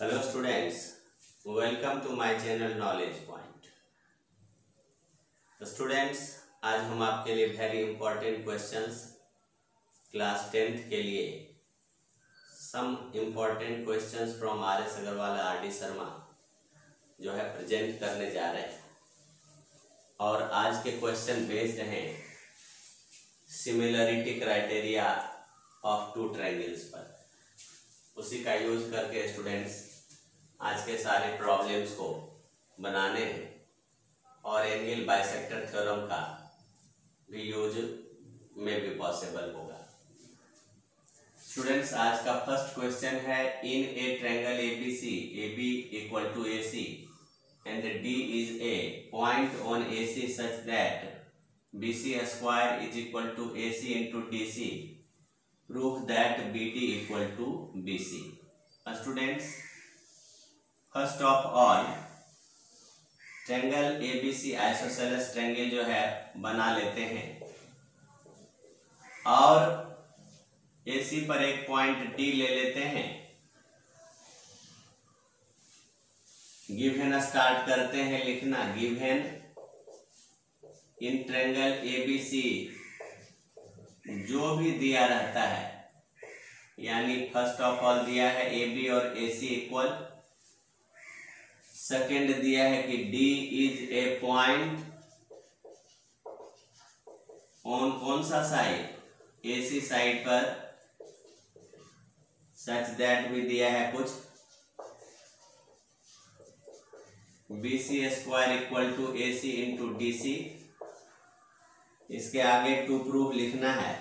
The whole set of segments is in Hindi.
Hello students welcome to my channel knowledge. तो स्टूडेंट्स आज हम आपके लिए very important questions class tenth के लिए some important questions from R S Agarwal R D Sharma जो है प्रेजेंट करने जा रहे हैं और आज के क्वेश्चन बेस्ड हैं similarity criteria of two triangles पर उसी का यूज़ करके स्टूडेंट्स आज के सारे प्रॉब्लम्स को बनाने हैं। और एंगल बाइसेक्टर थ्योरम का भी यूज़ में भी पॉसिबल होगा। स्टूडेंट्स आज का फ़र्स्ट क्वेश्चन है in a triangle A B C A B equal to A C and D is a point on A C such that B C square is equal to A C into D C prove that BD equal to B C students, first of all, triangle ABC isosceles triangle जो है बना लेते हैं। और AC पर एक पॉइंट डी ले लेते हैं। गिवन स्टार्ट करते हैं लिखना गिवन इन ट्रैंगल ABC जो भी दिया रहता है यानी फ़र्स्ट ऑफ़ ऑल दिया है ए बी और ए सी इक्वल सेकेंड दिया है कि D is a point on कौन सा साइड ए सी साइड पर. सच दैट भी दिया है कुछ. B C square equal to A C into D C इसके आगे टू प्रूफ लिखना है.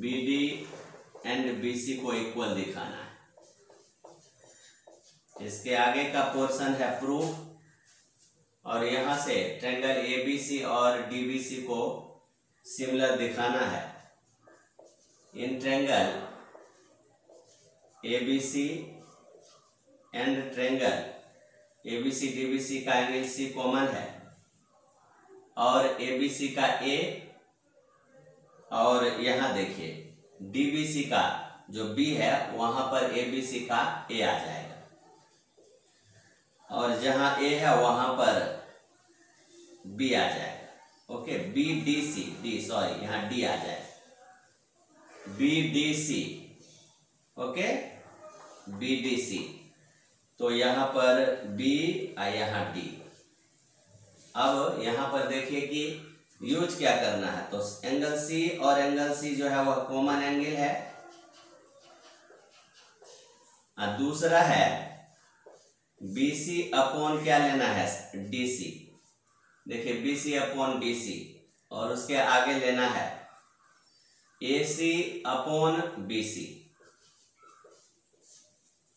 B D and B C को इक्वल दिखाना है. इसके आगे का पोर्शन है प्रूफ और यहाँ से ट्रेंगल ए बी सी और डी बी सी को सिमिलर दिखाना है. In triangle A B C and triangle A B C D B C का एंगल सी कॉमन है. और एबीसी का ए और यहाँ देखिए डीबीसी का जो बी है, वहाँ पर एबीसी का ए आ जाएगा. और जहाँ ए है, वहाँ पर बी आ जाएगा। Okay B D C D sorry यहाँ डी आ जाएगा। B D C okay B D C तो यहाँ पर बी और यहाँ डी अब यहाँ पर देखिए कि यूज़ क्या करना है। तो एंगल सी और एंगल सी जो है, वह कॉमन एंगल है। दूसरा है बीसी अपॉन क्या लेना है? डीसी देखिए बीसी अपॉन डीसी और उसके आगे लेना है AC upon BC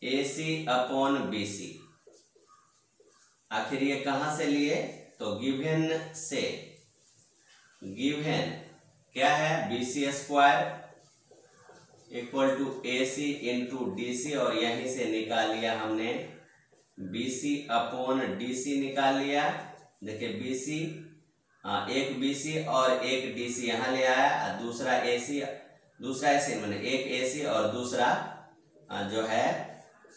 AC upon BC आखिर ये कहाँ से लिए? तो गिवेन से। गिवन क्या है? B C square equal to A C into D C और यहीं से निकाल लिया हमने B C upon D C निकाल लिया। देखिए बी सी एक बी सी और एक डी सी यहाँ ले आया और दूसरा ए सी दूसरा ए सी मैंने एक ए सी और दूसरा जो है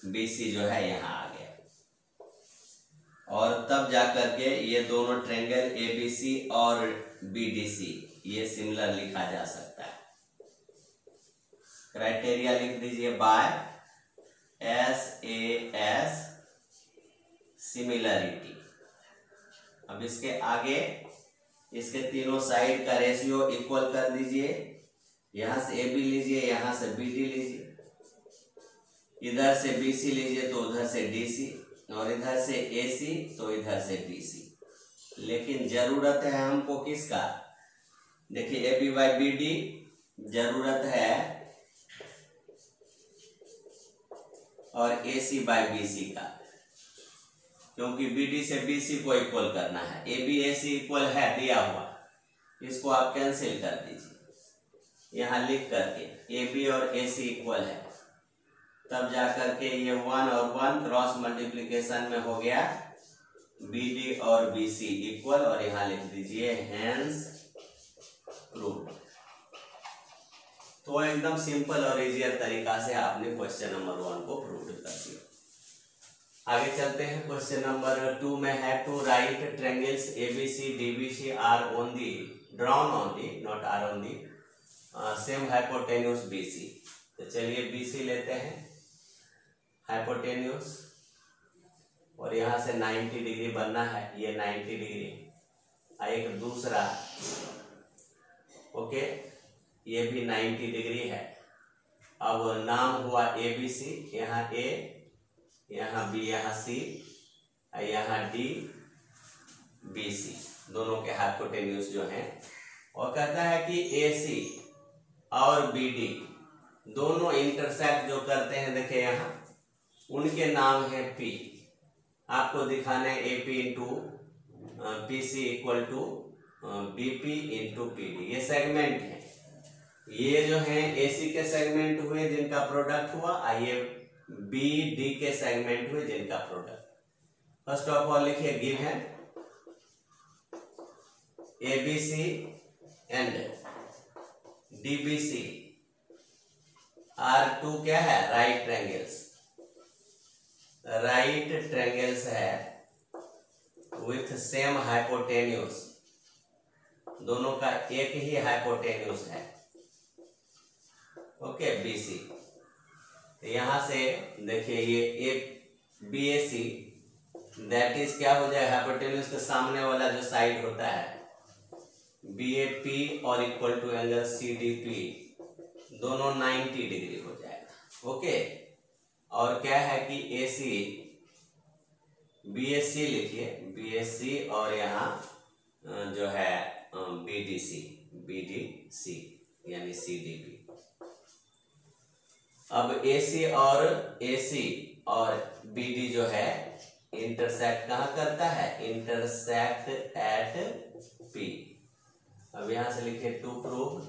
बी सी जो है यहाँ आ गया। और तब जाकर के ये दोनों ट्रेंगल ए बी सी और बी डी सी ये सिमिलर लिखा जा सकता है। क्राइटेरिया लिख दीजिए by S A S similarity अब इसके आगे, इसके तीनों साइड का रेशियो इक्वल कर दीजिए। यहाँ से ए बी लीजिए, यहाँ से बी डी लीजिए। इधर से बी सी लीजिए तो उधर से डी सी और इधर से ए सी तो इधर से बी सी लेकिन ज़रूरत है हमको किसका? देखिए A B by B D ज़रूरत है और A C by B C का। क्योंकि बी डी से बी सी को इक्वल करना है। A B A C equal है, दिया हुआ। इसको आप कैंसिल कर दीजिए। यहाँ लिख करके ए बी और ए सी इक्वल है। तब जाकर के ये वन और वन क्रॉस मल्टीप्लीकेशन में हो गया। बी डी और बी सी इक्वल और यहाँ लिख दीजिए हैंस प्रूव तो एकदम सिंपल और इजियर तरीका से आपने क्वेश्चन नंबर वन को प्रूव कर दिया। आगे चलते हैं क्वेश्चन नंबर टू में है two right triangles A B C D B C are on the drawn on the not are on the same hypotenuse B C तो चलिए बी सी लेते हैं हाइपोटेन्यूस और यहाँ से 90 डिग्री बनना है, ये 90 डिग्री एक दूसरा ओके ये भी 90 डिग्री है। अब नाम हुआ ए बी सी यहाँ ए यहाँ बी, यहाँ सी यहाँ डी, बी, सी। दोनों के हाथ को हाइपोटेन्यूज जो हैं। और कहता है कि ए, सी और बी, डी, दोनों इंटरसेक्ट जो करते हैं देखे यहाँ, उनके नाम है पी आपको दिखाने A P into P C equal to B P into P D ये सेगमेंट है। ये जो है ए सी के सेगमेंट हुए, जिनका प्रोडक्ट हुआ आइए बी डी के सेगमेंट हुए जिनका प्रोडक्ट फ़र्स्ट ऑफ़ ऑल लिखिए गिव है। A B C and D B C are two क्या है? राइट ट्रैंगल्स राइट ट्रैंगल्स है विथ सेम हाइपोटेन्यूस दोनों का एक ही हाइपोटेन्यूस है। ओके बी सी तो यहाँ से देखिए ये एक B A C that is क्या हो जाए? हाइपोटेन्यूस के सामने वाला जो साइड होता है बी ए पी और equal to angle C D P दोनों 90 डिग्री हो जाएगा ओके और क्या है कि A C B S C लिखिए बी एस सी और यहाँ जो है B D C B D C यानी सी डी पी अब ए सी और ए सी और बी डी जो है इंटरसेक्ट कहाँ करता है? इंटरसेक्ट एट पी अब यहाँ से लिखे टू प्रूव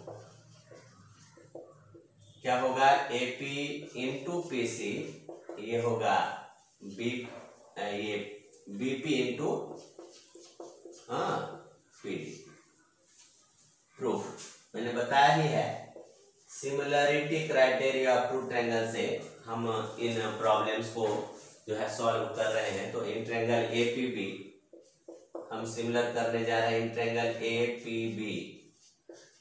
क्या होगा? A P into P C ये होगा बी ये बी पी इंटू हाँ पी डी प्रूफ मैंने बताया ही है। सिमिलरिटी क्राइटेरिया टू ट्रेंगल से हम इन प्रॉब्लम्स को जो है सॉल्व कर रहे हैं। तो in triangle A P B, हम सिमिलर करने जा रहे हैं in triangle A P B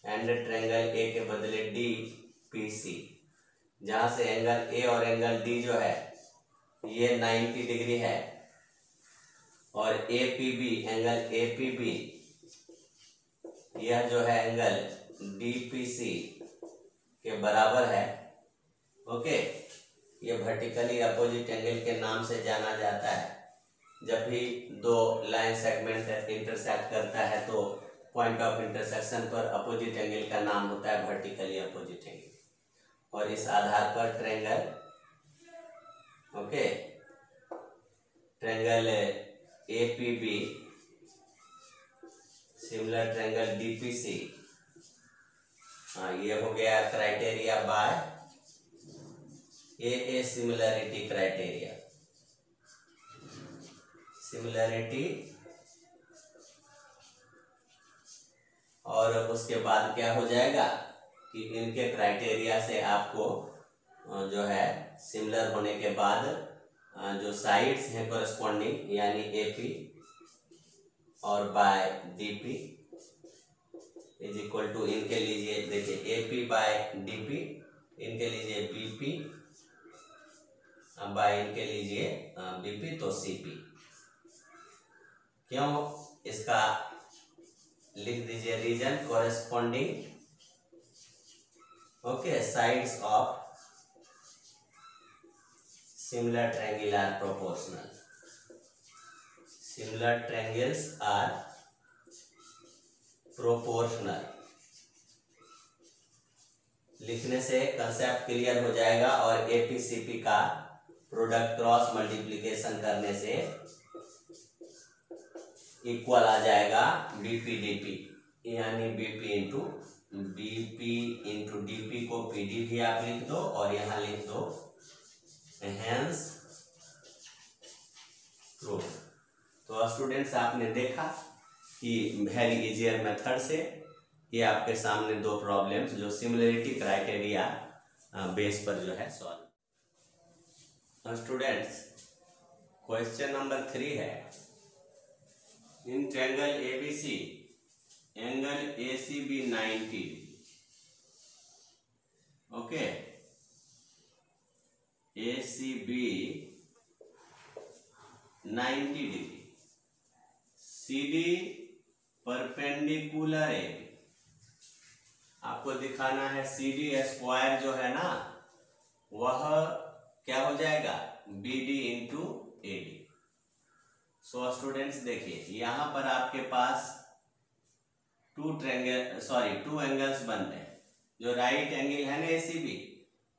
and triangle A के बदले डी पी सी। जहाँ से एंगल ए और एंगल डी जो है, ये 90 डिग्री है और A P B, angle A P B, यह जो है एंगल डी पी सी के बराबर है। ओके? ये वर्टिकली अपोजिट एंगल के नाम से जाना जाता है। जब भी दो लाइन सेगमेंट इंटरसेक्ट करता है तो पॉइंट ऑफ़ इंटरसेक्शन पर अपोजिट एंगल का नाम होता है वर्टिकली अपोजिट एंगल और इस आधार पर triangle okay? Triangle A P B similar triangle D P C हाँ ये हो गया criteria by A A similarity criteria similarity और उसके बाद क्या हो जाएगा कि इनके क्राइटेरिया से आपको जो है सिमिलर होने के बाद जो साइड्स हैं कोरस्पॉन्डिंग यानी एपी और by DP is equal to इनके लीजिए, देखिए A P by D P इनके लीजिए बी पी बाय इनके लीजिए बी पी तो सी पी क्यों? इसका लिख दीजिए reason corresponding okay sides of similar are proportional similar triangles are proportional लिखने से कंसेप्ट क्लियर हो जाएगा और एपीसीपी का प्रोडक्ट क्रॉस मल्टीप्लीकेशन करने से इक्वल आ जाएगा बीपी डीपी यानी BP into BP into DP को पीडी भी आप लिख दो और यहाँ लिख दो हैंस तो स्टूडेंट्स आपने देखा कि वेरी इजियर मेथड से ये आपके सामने दो प्रॉब्लम्स जो सिमिलरिटी क्राइटेरिया बेस पर जो है solve students question number three है। In triangle ABC angle A C B ninety okay A C B ninety degree C D perpendicular A आपको दिखाना है सी डी स्क्वायर जो है ना, वह क्या हो जाएगा? B D into A D so students देखिए, यहाँ पर आपके पास two triangle sorry two angles बनते हैं। जो राइट एंगल है ना एसीबी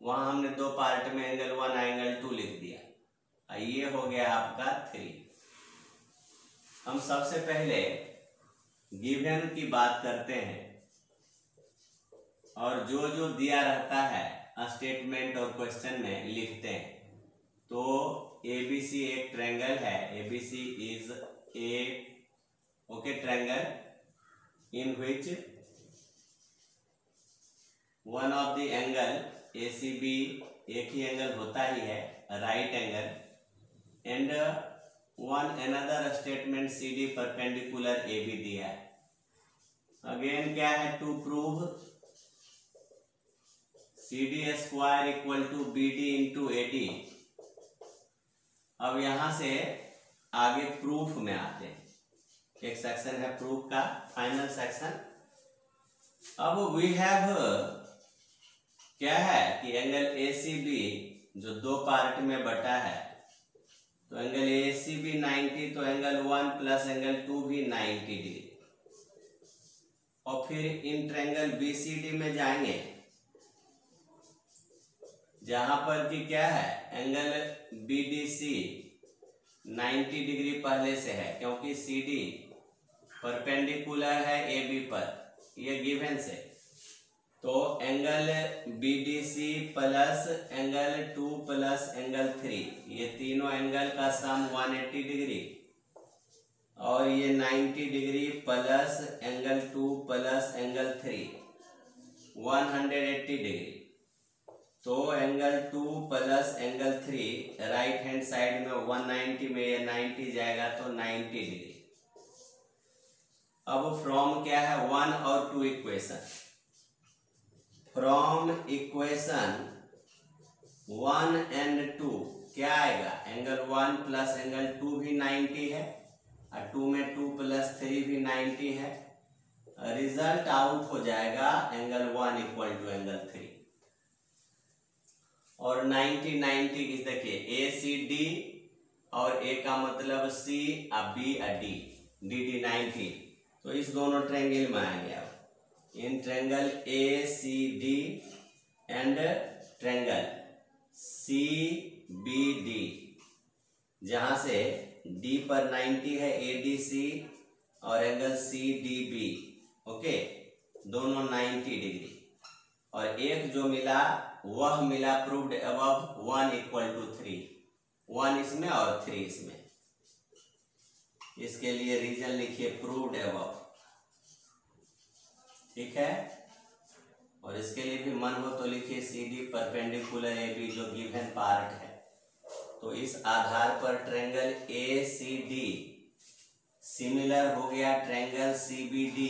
वहाँ हमने दो पार्ट में एंगल वन एंगल टू लिख दिया। ये हो गया आपका थ्री हम सबसे पहले गिवन की बात करते हैं। और जो जो दिया रहता है स्टेटमेंट और क्वेश्चन में लिखते हैं। तो एबीसी एक ट्रायंगल है। ABC is a okay triangle in which one of the angle A C B एक ही एंगल होता ही है right angle and one another statement C D perpendicular A B दिया है। अगेन क्या है? To prove C D square equal to B D into A D अब यहाँ से आगे प्रूफ में आते हैं। एक सेक्शन है प्रूफ का फाइनल सेक्शन अब वी हैव क्या है कि एंगल ए सी बी जो दो पार्ट में बटा है तो एंगल ए सी भी नाइन्टी तो angle one plus angle two भी नाइन्टी डिग्री और फिर in triangle B C D में जाएँगे। जहाँ पर कि क्या है? Angle B D C ninety degree पहले से है, क्योंकि सी डी परपेंडिकुलर है ए बी पर। ये गिवन से। तो angle B D C plus angle two plus angle three ये तीनों एंगल का सम 180 डिग्री और ये 90 degree plus angle two plus angle three 180 degree तो angle two plus angle three right hand side में 190 में ये 90 जाएगा तो 90 डिग्री अब फ्रॉम क्या है? वन और two equation from equation one and two क्या आएगा? Angle one plus angle two भी 90 है, और टू में टू प्लस थ्री भी 90 है। रिज़ल्ट आउट हो जाएगा angle one equal to angle three और 90 90 इस देखिए? ए सी डी और ए का मतलब सी आ बी आ डी डी डी नाइनटी तो इस दोनों ट्रेंगल में आएँगे आप in triangle A C D and triangle C B D जहाँ से डी पर 90 है ए डी सी और angle C D B okay दोनों 90 डिग्री और एक जो मिला, वह मिला प्रूव्ड अब one equal to three one इसमें और थ्री इसमें. इसके लिए रीजन लिखिए प्रूव्ड अब ठीक है? और इसके लिए भी मन हो तो लिखिए C D perpendicular A B जो गिवन पार्ट है। तो इस आधार पर triangle A C D similar हो गया triangle C B D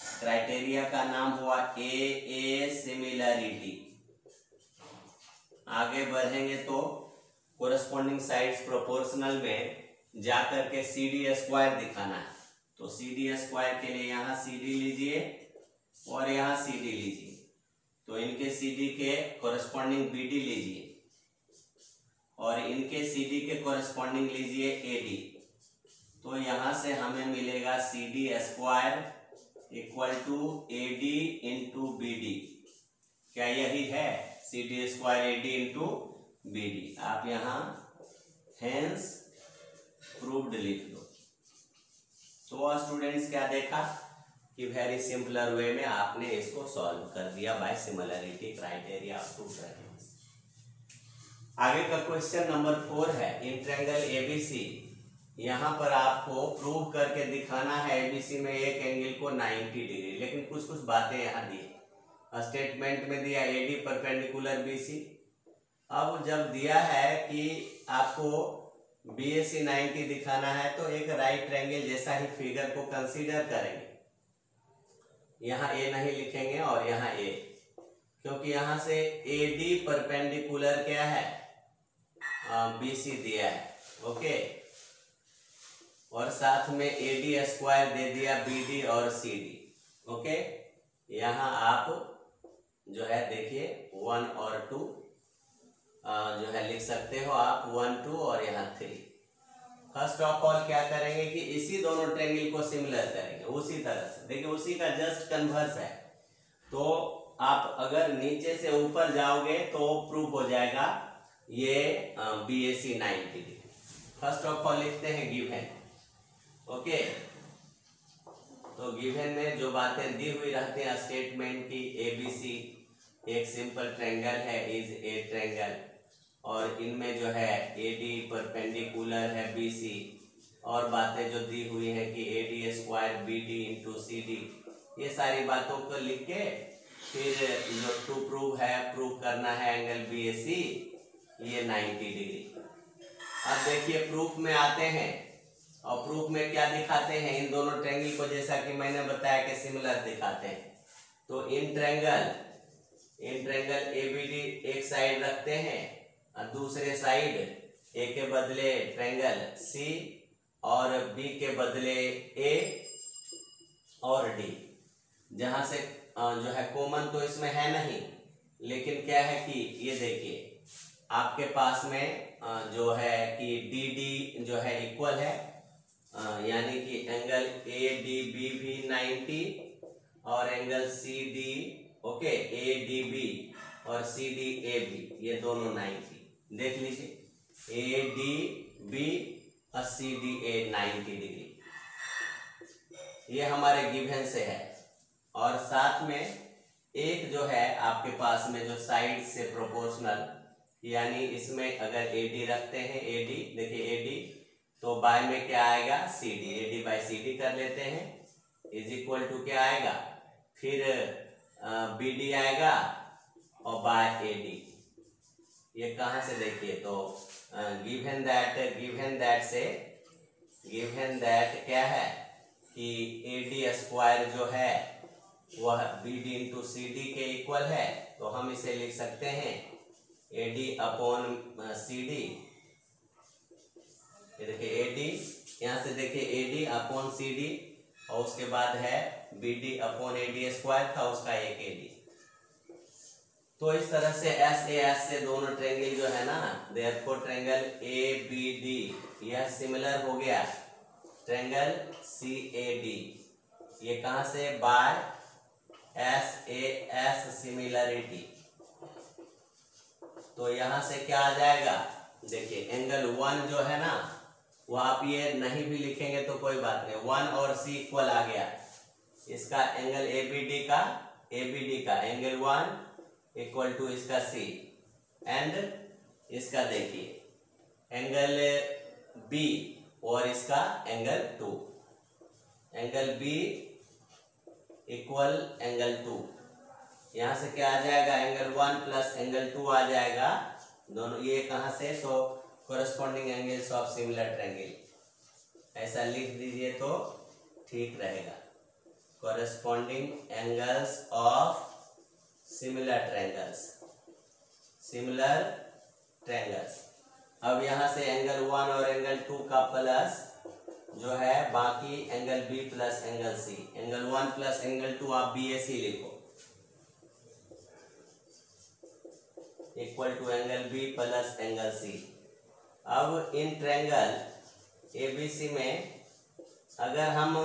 criteria का नाम हुआ ए ए सिमिलरिटी आगे बढ़ेंगे तो कोरस्पॉन्डिंग साइड्स प्रोपोर्शनल में जाकर के सी डी स्क्वायर दिखाना है। तो सी डी स्क्वायर के लिए यहाँ सी डी लीजिए। और यहाँ सी डी लीजिए। तो इनके सी डी के कोरस्पॉन्डिंग बी डी लीजिए। और इनके सी डी के कोरस्पॉन्डिंग लीजिए ए डी तो यहाँ से हमें मिलेगा C D square equal to A D into B D क्या यही है? C D square A D into B D आप यहाँ हेंस प्रूव्ड लिख दो। तो स्टूडेंट्स क्या देखा? कि वेरी सिंपलर वे में आपने इसको सॉल्व कर दिया by similarity criteria of two आगे का क्वेश्चन नंबर फोर है इन ट्रेंगल एबीसी यहाँ पर आपको प्रूव करके दिखाना है एबीसी में एक एंगल को 90 डिग्री लेकिन कुछ कुछ बातें यहाँ दी स्टेटमेंट में दिया एडी परपेंडिकुलर बीसी अब जब दिया है कि आपको बी एस सी दिखाना है तो एक राइट ट्रैंगल जैसा ही फिगर को कंसीडर करेंगे। यहाँ ए नहीं लिखेंगे और यहाँ ए क्योंकि यहाँ से ए डी परपेंडिकुलर क्या है? बी सी दिया है। ओके और साथ में ए डी स्क्वायर दे दिया बी डी और सी डी ओके यहाँ आप जो है देखिए वन और टू जो है लिख सकते हो आप वन टू और यहाँ थ्री फ़र्स्ट ऑफ़ ऑल क्या करेंगे कि इसी दोनों ट्रेंगल को सिमिलर करेंगे, उसी तरह से। देखिए, उसी का जस्ट कन्वर्स है। तो आप अगर नीचे से ऊपर जाओगे तो प्रूव हो जाएगा ये B S C ninety first of all लिखते हैं गिवन। ओके? तो गिवन में जो बातें दी हुई रहती हैं स्टेटमेंट की ए बी सी एक सिंपल ट्रेंगल है इज़ ए ट्रेंगल और इनमें जो है ए डी परपेंडिकुलर है बी सी और बातें जो दी हुई है कि A D square B D into C D ये सारी बातों को लिख के फिर जो टू प्रूव है प्रूव करना है एंगल बी ए सी ये 90 डिग्री अब देखिए प्रूफ में आते हैं। और प्रूफ में क्या दिखाते हैं? इन दोनों ट्रेंगल को जैसा कि मैंने बताया कि सिमिलर दिखाते हैं। तो in triangle in triangle A B D एक साइड रखते हैं। और दूसरे साइड ए के बदले ट्रेंगल सी और बी के बदले ए और डी जहाँ से जो है कॉमन तो इसमें है नहीं, लेकिन क्या है कि ये देखिए, आपके पास में जो है कि डी डी जो है इक्वल है यानी कि एंगल ए डी बी भी 90 और angle C D okay A D B और सी डी ए बी ये दोनों 90 देख लीजिए ए डी बी अस्सी डी ए नाइन्टी डिग्री ये हमारे गिवन से है। और साथ में एक जो है आपके पास में जो साइड से प्रोपोर्शनल यानी इसमें अगर ए डी रखते हैं ए डी देखिए ए डी तो बाय में क्या आएगा? C D A D by C D कर लेते हैं। इज़ इक्वल टू क्या आएगा? फिर बी डी आएगा और बाय ए डी ये कहा से देखिए तो गिवन दैट गिवन दैट से गिवन दैट क्या है कि ए डी स्क्वायर जो है, वह B D into C D के इक्वल है तो हम इसे लिख सकते हैं A D upon C D ये देखिए ए डी यहाँ से देखिए A D upon C D और उसके बाद है B D upon A D square था, उसका एक ए डी तो इस तरह से एस ए एस से दोनों ट्रेंगल जो है ना there therefore triangle A B D यह सिमिलर हो गया। ट्रेंगल सी ए डी ये कहा से? By S A S similarity तो यहाँ से क्या आ जाएगा? देखिए एंगल वन जो है ना, वो आप ये नहीं भी लिखेंगे तो कोई बात नहीं। वन और सी इक्वल आ गया। इसका एंगल ए बी डी का ए बी डी का। एंगल वन इक्वल टू इसका सी एंड इसका देखिए एंगल बी और इसका angle two angle B equal angle two यहाँ से क्या आ जाएगा? Angle one plus angle two आ जाएगा। दोनों, ये कहाँ से? So corresponding angles of similar triangle ऐसा लिख दीजिए तो ठीक रहेगा। Corresponding angles of similar triangles similar triangles अब यहाँ से एंगल वन और एंगल टू का प्लस जो है, बाकी angle B plus angle C angle one plus angle two आप बी ए सी लिखो. Equal to angle B plus angle C अब इन ट्रैंगल एबीसी में अगर हम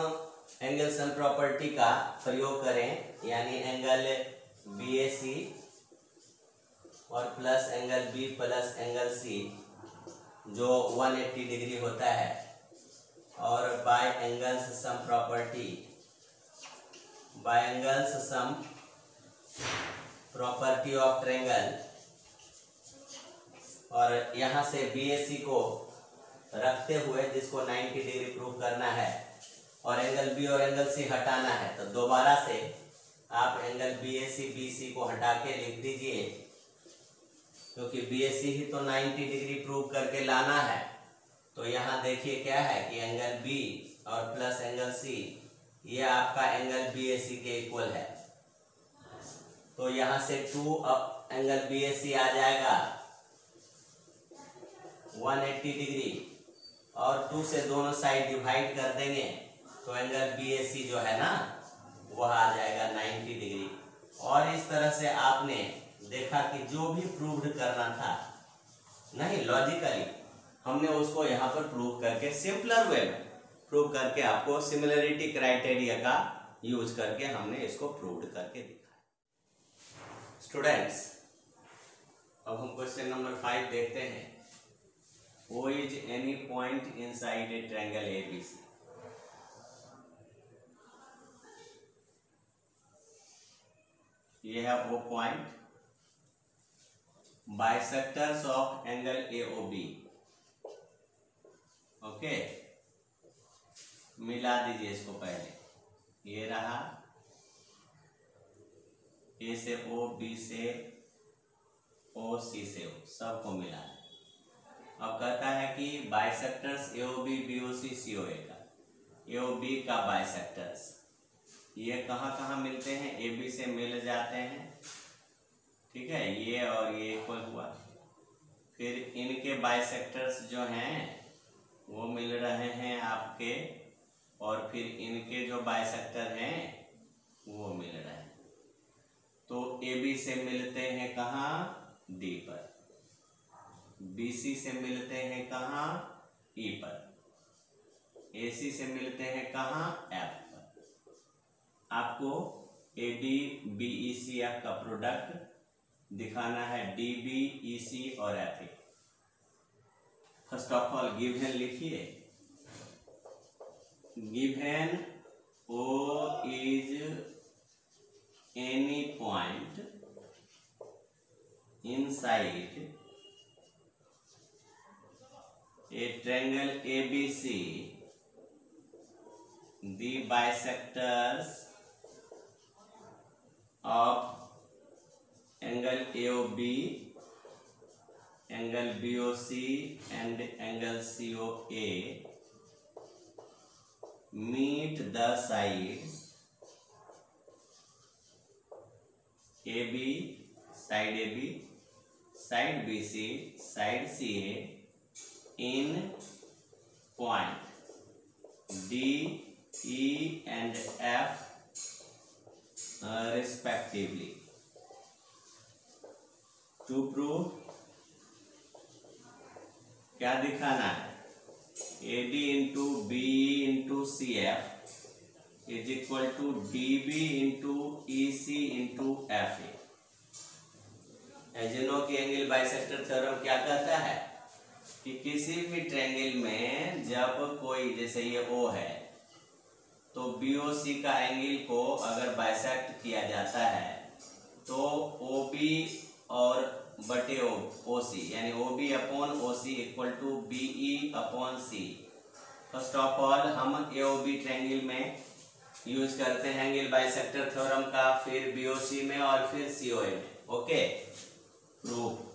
एंगल सम प्रॉपर्टी का प्रयोग करें, यानी एंगल बी ए सी और plus angle B plus angle C जो 180 डिग्री होता है, और by angles sum property by angles sum property of triangle और यहाँ से बी ए सी को रखते हुए जिसको 90 डिग्री प्रूव करना है, और एंगल बी और एंगल सी हटाना है तो दोबारा से आप angle B A C B C को हटा के लिख दीजिए, क्योंकि बी ए सी ही तो 90 डिग्री प्रूव करके लाना है। तो यहाँ देखिए क्या है कि एंगल बी और प्लस एंगल सी ये आपका एंगल बी ए सी के इक्वल है। तो यहाँ से two angle B A C आ जाएगा। 180 डिग्री और टू से दोनों साइड डिवाइड कर देंगे तो एंगल बी ए सी जो है ना वह आ जाएगा 90 डिग्री। और इस तरह से आपने देखा कि जो भी प्रूव्ड करना था, नहीं लॉजिकली हमने उसको यहाँ पर प्रूव करके सिंपलर वे में प्रूव करके आपको सिमिलरिटी क्राइटेरिया का यूज़ करके हमने इसको प्रूव करके दिखा स्टूडेंट्स अब हम क्वेश्चन नंबर फाइव देखते हैं। O is any point inside A triangle ABC. ये है O point. Bisectors of angle B okay मिला दीजिए इसको पहले. ये रहा ए से ओ बी से ओ सी से ओ सबको मिला अब कहता है कि bisectors A O B B O C C O A का. ए ओ बी का बाइसेक्टर्स ये कहाँ कहाँ मिलते हैं? ए बी से मिल जाते हैं। ठीक है? ये और ये इक्वल हुआ। फिर इनके बाइसेक्टर्स जो हैं, वो मिल रहे हैं आपके। और फिर इनके जो बाइसेक्टर हैं, वो मिल रहे हैं। तो ए बी से मिलते हैं कहाँ? डी पर। बी सी से मिलते हैं कहा? ई e पर। सी से मिलते हैं कहा? एफ़ आपको A D BE C F का प्रोडक्ट दिखाना है डी बी ई सी और F A first of all given लिखिए। Given O is any point inside A B C the bisectors of angle AOB, angle BOC and angle COA meet the sides AB, side AB, side BC, side CA in point D, E and F uh, respectively. To prove क्या दिखाना है? A D into B into C F is equal to D B into E C into F एजेनो की एंगल बाइसेक्टर थ्योरम क्या कहता है? कि किसी भी ट्रेंगल में जब कोई, जैसे ये ओ है तो बीओसी का एंगल को अगर बाइसेक्ट किया जाता है तो बी और बटे ओ सी यानी B upon O C equal to B E upon C first of all हम बी ट्रेंगल में यूज़ करते हैं एंगल बाइसेक्टर थ्योरम का, फिर बीओसी में और फिर सीओए में okay proof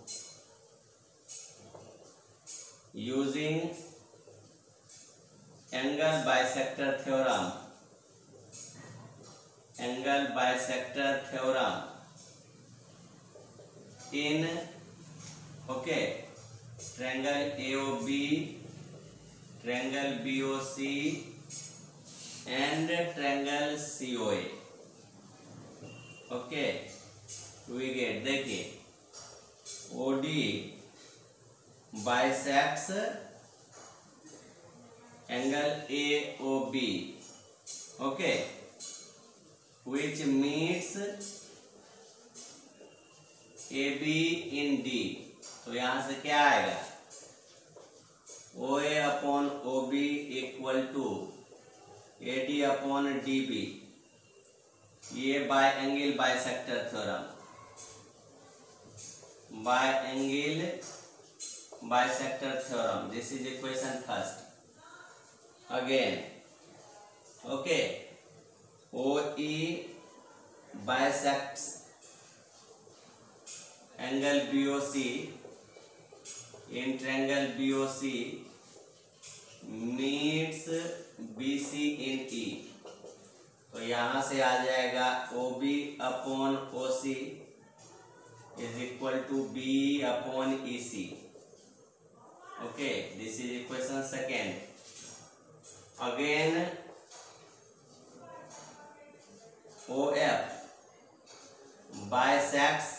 angle bisector theorem in okay triangle AOB triangle BOC and triangle COA okay we get देखिए OD bisects angle A B okay. Which meets A B in D तो यहाँ से क्या आएगा? O A upon O B equal to A D upon D B ये by angle bisector theorem by angle bisector theorem this is equation first again okay okay. O bisects angle BOC inter angle BOC meets BC in E तो यहाँ से आ जाएगा O B upon O C is equal to B upon E C okay this is equation second again O F bisects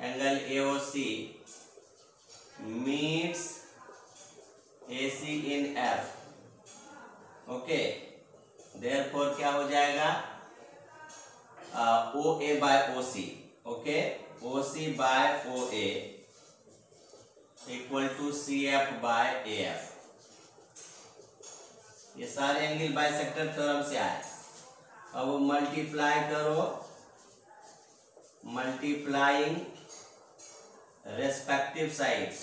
angle A C meets A C in F okay therefore क्या हो जाएगा? O A by O C okay O C by O equal to C F by A F ये सारे एंगल बाय सेक्टर थोरम से आए। अब मल्टीप्लाई करो। Multiplying respective sides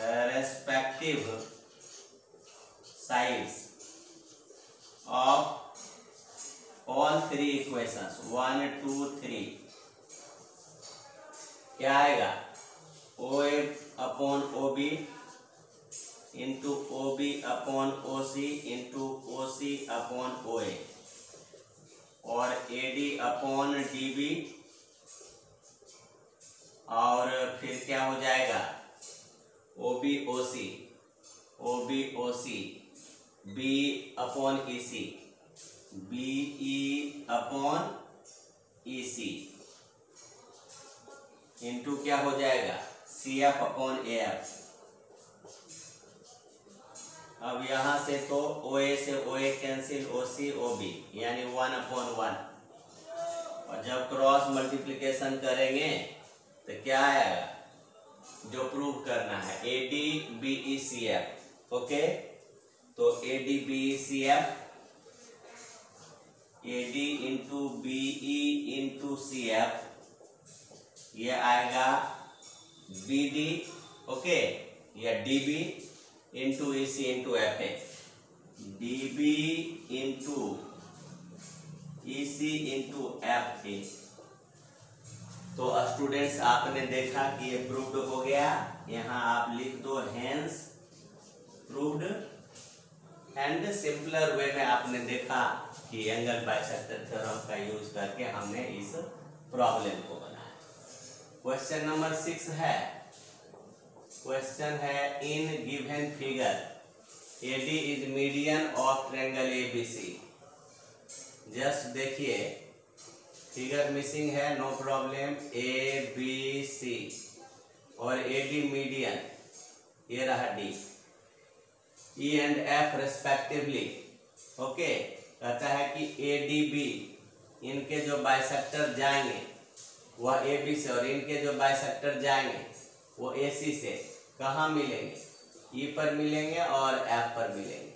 respective sides of all three equations one two three क्या आएगा? O A upon O B into O B upon O C into O C upon O A और A D upon D B और फिर क्या हो जाएगा? O B O C O B O C B upon E C B E upon E C into क्या हो जाएगा? C F upon A F अब यहाँ से तो ओ ए से O A cancel O C O B यानी वन अपॉन वन और जब क्रॉस मल्टीप्लीकेशन करेंगे तो क्या आएगा? जो प्रूव करना है A D B E C F okay तो A D B E C F A D into B E into C F ये आएगा बी डी ओके या D B into E C into F A D B into E C into F A तो स्टूडेंट्स आपने देखा कि ये प्रूव्ड हो गया। यहाँ आप लिख दो hence proved and simpler way में आपने देखा कि एंगल बाइसेक्टर थ्योरम का यूज़ करके हमने इस प्रॉब्लम को बनाया। क्वेश्चन नंबर सिक्स है। क्वेश्चन है in given figure AD is median of triangle A B C just देखिए फिगर मिसिंग है no problem A B C और ए डी मीडियन ये रहा D E and F respectively okay कहता है कि ए डी बी इनके जो बाइसेक्टर जाएँगे, वह ए बी से और इनके जो बाइसेक्टर जाएँगे वो सी से कहाँ मिलेंगे? ई e पर मिलेंगे और एफ़ पर मिलेंगे।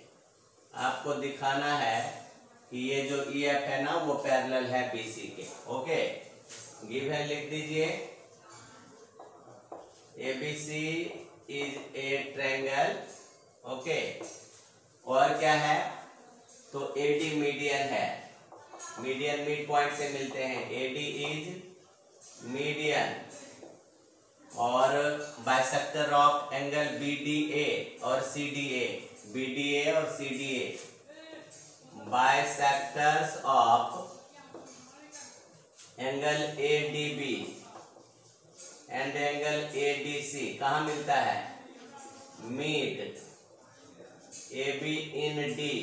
आपको दिखाना है कि ये जो ई e एफ़ है ना, वो पैरेलल है बी सी के। ओके गिवन लिख दीजिए। A B C is a triangle okay और क्या है? तो ए डी मीडियन है। मीडियन मिड पॉइंट से मिलते हैं। ए डी इज़ मीडियन और bisector of angle B D A और C D A B D A और C D A bisectors of angle A D B and angle A D C कहा मिलता है? Meet A B in D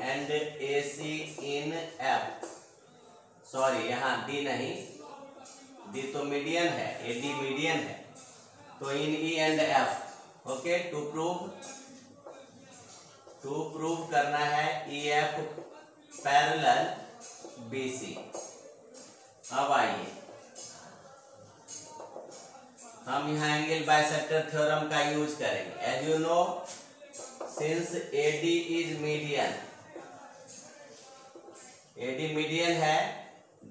and A C in F sorry यहाँ डी नहीं डी तो मीडियन है ए डी मीडियन है. तो in E and F okay to prove to prove करना है E F parallel B C अब आइए. हम यहाँ एंगल बाइसेक्टर थ्योरम का यूज़ करेंगे. As you know since A D is median A D median है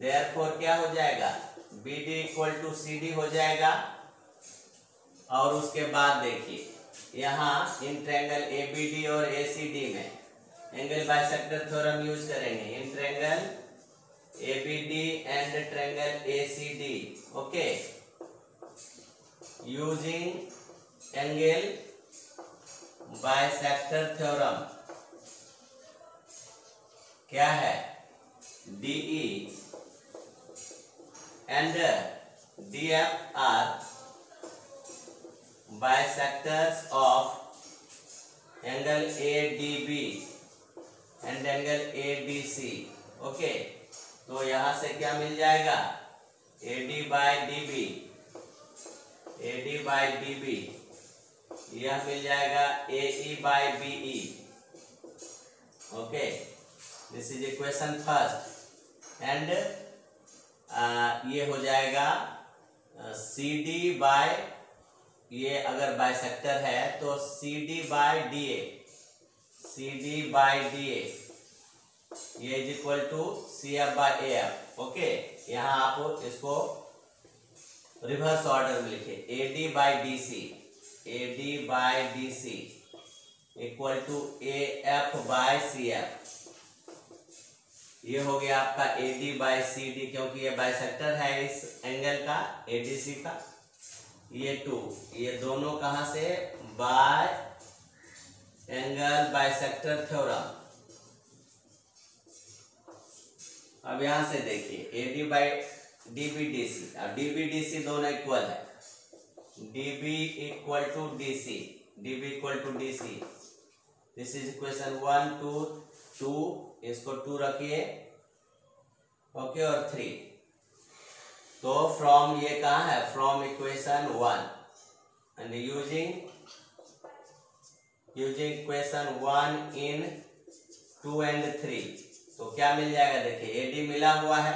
देयरफॉर क्या हो जाएगा? B D equal to C D हो जाएगा। और उसके बाद देखिए, यहाँ इन ट्रैंगल ए बी डी और ए सी डी में एंगल बाइसेक्टर थ्योरम यूज़ करेंगे। In triangle A B D and triangle A C D okay using angle bisector theorem क्या है? DE and D F are bisectors of angle ADB and angle ADC okay तो यहाँ से क्या मिल जाएगा? A AD by DB AD by DB यह मिल जाएगा AE by BE okay this is equation first and ये हो जाएगा सी डी बाय ये अगर बाइसेक्टर है तो C D by D A C D by D A ये is equal to C F by A F okay यहाँ आप इसको रिवर्स ऑर्डर में लिखे A D by D C A D by D C equal to A F by C F ये हो गया आपका A D by C D क्योंकि ये बाइसेक्टर है इस एंगल का ए डी सी का। ये टू ये दोनों कहा से? बाय एंगल बाइसेक्टर थ्योरम अब यहाँ से देखिए A D by D B D C अब डी बी डी सी दोनों इक्वल है। D B equal to D C D B equal to D C this is equation one two two इसको टू रखिए। ओके और थ्री तो फ्रॉम ये कहा है? From equation one and using using equation one in two and three तो क्या मिल जाएगा? देखिए ए डी मिला हुआ है।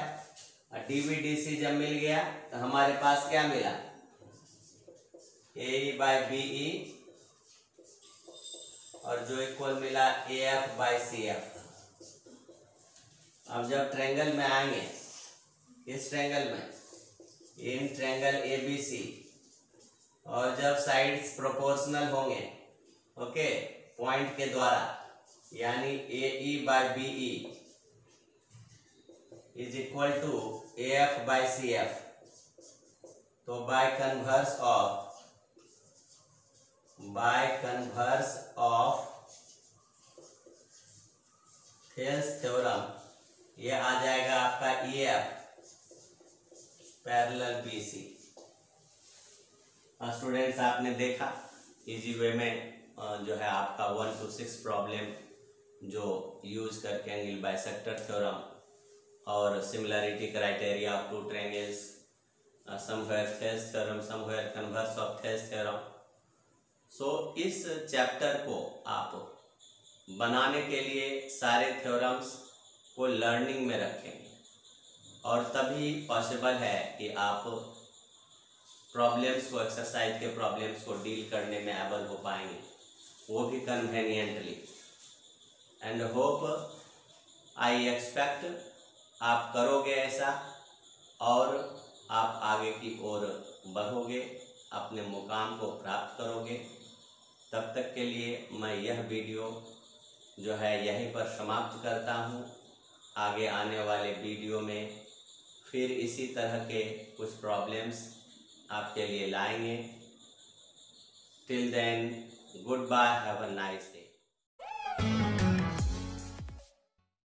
और डीबीडीसी जब मिल गया तो हमारे पास क्या मिला? ए बाय बी और जो इक्वल मिला A F by C F अब जब ट्रेंगल में आएँगे, इस ट्रेंगल में इन ट्रैंगल ए बी सी और जब साइड्स प्रोपोर्शनल होंगे ओके पॉइंट के द्वारा, यानी A E by B E is equal to A F by C F तो by converse of by converse of Thales theorem ये आ जाएगा आपका E F parallel B C students आपने देखा इजी वे में जो है आपका वन टू सिक्स प्रॉब्लम जो यूज़ करके एंगल बाइसेक्टर थ्योरम और similarity criteria of two triangles somewhere Thales theorem somewhere converse of Thales theorem so इस चैप्टर को आप बनाने के लिए सारे थ्योरम्स को लर्निंग में रखेंगे। और तभी पॉसिबल है कि आप प्रॉब्लम्स को एक्सरसाइज के प्रॉब्लम्स को डील करने में एबल हो पाएँगे। वो भी conveniently and hope I expect आप करोगे ऐसा और आप आगे की ओर बढ़ोगे, अपने मुकाम को प्राप्त करोगे। तब तक के लिए मैं यह वीडियो जो है यहीं पर समाप्त करता हूँ। आगे आने वाले वीडियो में। फिर इसी तरह के कुछ प्रॉब्लम्स आपके लिए लाएँगे। Till then goodbye have a nice day